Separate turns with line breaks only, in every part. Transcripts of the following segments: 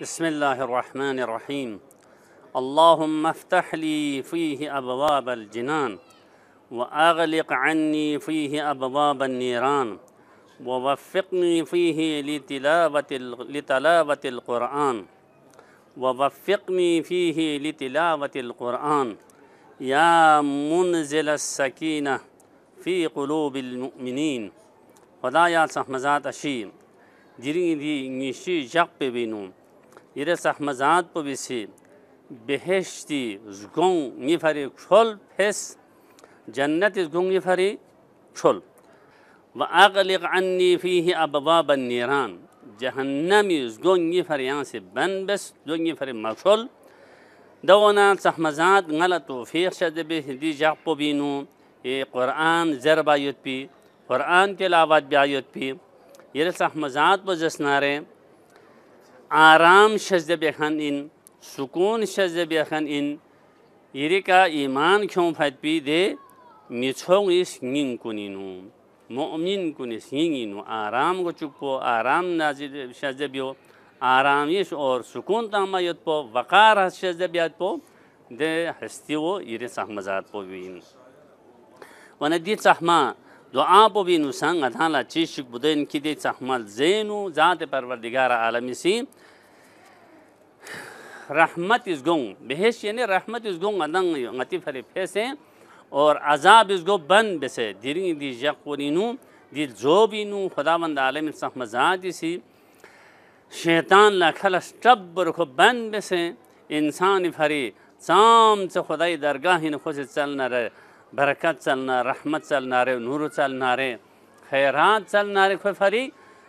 بسم الله الرحمن الرحيم. اللهم افتح لي فيه أبواب الجنان وأغلق عني فيه أبواب النيران ووفقني فيه لتلاوة لتلاوة القرآن ووفقني فيه لتلاوة القرآن. يا منزل السكينة في قلوب المؤمنين. خدایا سحمزات اشی جرین دی نیشی جق ببینو یره سحمزات ببیسی بهشتی زگون نیفری چل پس جنت زگون نیفری چل و اغلق عني فيه ابواب النيران جهنمی زگون نیفری یانسی بن بس، زگون نیفری مچل دونا سحمزات غلط توفیق شد به دی جق ببینو قرآن زربا یت پی، قرآن تلاوت بیایت پی۔ یره سحمزات بزسناره آرام şezde bexen in, sukun şezde bexen in, irika iman kyom fatbi de miçong is ning kuninu. Mu'min kunis yinginu aram go çukpo, aram nazid şezde biyo, آرامش اور سکون تامیت پو وقار حسشز بیات پو. د هستی و ایرین صحمزات پو وین ونه دی صحما دعا پو بینو سنگ ادھالا چیشک بدین کی دی سحمل زینو ذات پروردگار عالمی سی. رحمت از گون، بهش یعنی رحمت از گون ادن غتی فری پیسه اور عذاب از گو بند بسه. دیرین دی جقورینو، دی زوبینو خداوند عالم سحم ذاتی سی. شیطان لا خلص تبر کو بند بسه. انسان فری، سام سے خدای درگاهین خوش چلنا رہے برکت چلنا، رحمت چلنا رہے، نور چلنا رہے، خیرات چلنا رہے کوئی فری،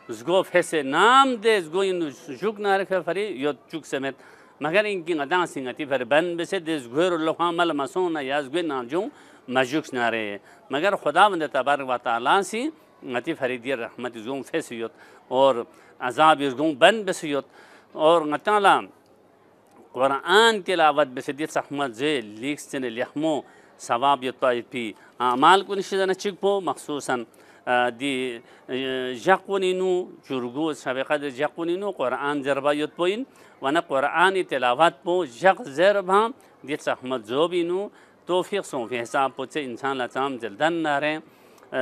زگو فیسے نام دے، زگو انو شک نارے کوئی فری، یو چک سمیت۔ مگر ان کی غدان سنگتی فر بن بسے دے زگویر اللہ عمل مسونا یا زگویر نام جو مجوک نارے مگر خدا بند تبارک و تعالی سی غتی فری دیر رحمت زگو فیسے یوت اور عذاب زگو بن بسے یوت۔ اور غتالا قرآن تلاوت بسے دیر سحمت زی لیکس چنے لیحمو ثواب یطای پی. اعمال کو نشدن چکپو مخصوصا دی جقونینو چرگو سابقه دی جقونینو قرآن زربا یت پوین و نه قرآن تلاوت پو جق زربا دی سحمت زوبینو توفیق سون فی حساب پو چه انسان لچام جلدن ناره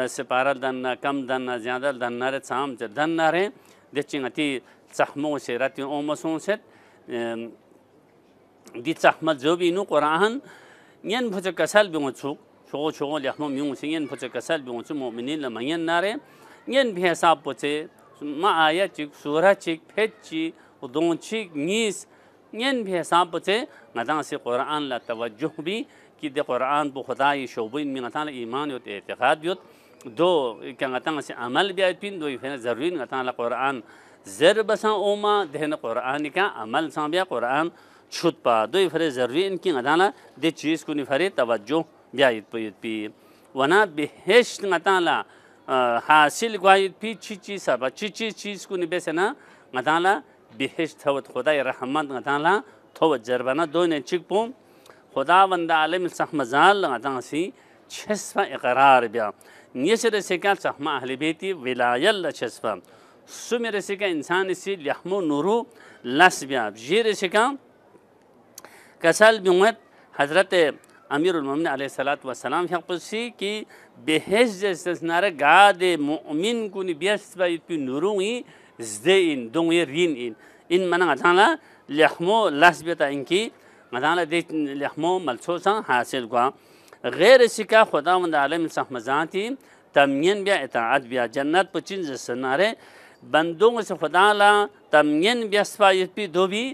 سپارل دن کم دن زیادہ دن ناره چام جلدن ناره دی چنگتی سحمو سیرتی اومسون ست دی سحمت زوبینو قرآن ين بوجا كسل بيموتشو شغل شغل يحمو ميموتشي ين بوجا كسل بيموتشو مؤمنين لما ين ناري ين بحساب بوجا ما آية تشيك سورة تشيك فت تشيك ودون تشيك نيس ين بحساب بوجا غدان سي قرآن لا توجه بي كي دي قرآن بو خداي شوبين من غتان إيمان يوت اعتقاد يوت دو كان غتان سي عمل بيات بين دو يفين ضرورين غتان قرآن زر بسان اوما دهن قرآن کا عمل سان بیا قرآن çutpa doy fere zervin ki adana de çiz kuni fere tavajjuh biayit payit pi wana bihesh ngatala hasil gwayit pi chi chi saba chi chi çiz kuni besena ngatala bihesh thavat khuday rahmat ngatala thovat zerbana doyne chikpum خداوند عالم سحمزال غدان سی چسفا اقرار بیا. نیسر سکا سحما اہل بیتی ولایل چسفا. سمر سکا انسان سی لیحمو نورو لس بیا. جیر سکا کسل بیومت حضرت امیر المومن علیہ الصلوۃ والسلام حق پسی کی بهش استثنار گاد مؤمن کنی بیست با پی نوروی زده این دونی رین این این من غدانا لحمو لسبتا اینکی غدانا دی لحمو ملسوسا حاصل گوا۔ غیر سکا خداوند عالم سحمزاتی تمین بیا اطاعت بیا جنت پچین زسناره بندوں سے خدا لا تمین بیا سپایت پی دو بھی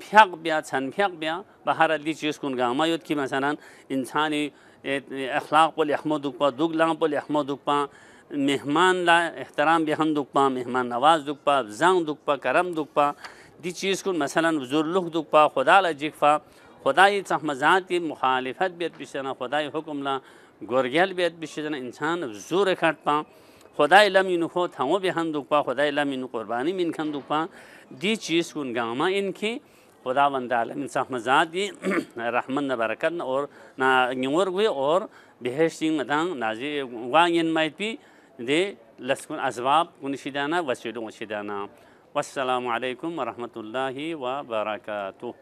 پھیق بیا چھن پھیق بیا بہر دی چیز کن گا ما یود کی مثلا انسانی اخلاق پل احمد دکپا دوگ لام پل احمد دکپا مہمان لا احترام بہن دکپا مہمان نواز دکپا زنگ دکپا کرم دکپا دی چیز کن مثلا ذرلخ دکپا خدا لا جکفا خدای سحمزات مخالفت بیت پیشنا خدای حکم لا گورگیل بیت بشیدن انسان زور کھٹ پا Huday lam inko thango be handuk pa huday lam in qurbani min khanduk pa di cheez kun gama inki خداوند عالم انصاف مزاد دی رحمت نه برکت نه اور نه نیور وی اور بهشت مدان نازی وانین مایت بی دی لسکن اسباب ونشیدانا وسیلو ونشیدانا والسلام علیکم ورحمت الله وبرکاته